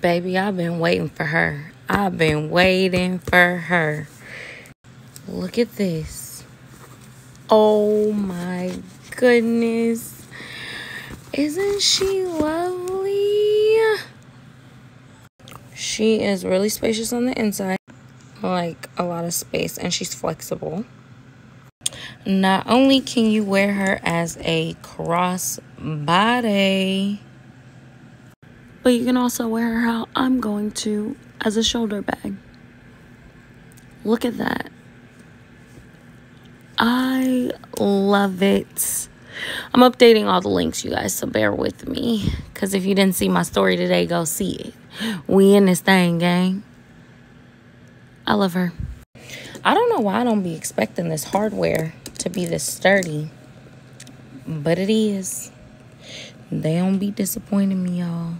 Baby, I've been waiting for her. I've been waiting for her. Look at this. Oh my goodness. Isn't she lovely? She is really spacious on the inside, like a lot of space, and she's flexible. Not only can you wear her as a cross body, but you can also wear her how I'm going to as a shoulder bag. Look at that. I love it. I'm updating all the links, you guys, so bear with me. Because if you didn't see my story today, go see it. We in this thing, gang. I love her. I don't know why I don't be expecting this hardware to be this sturdy. But it is. They don't be disappointing me, y'all.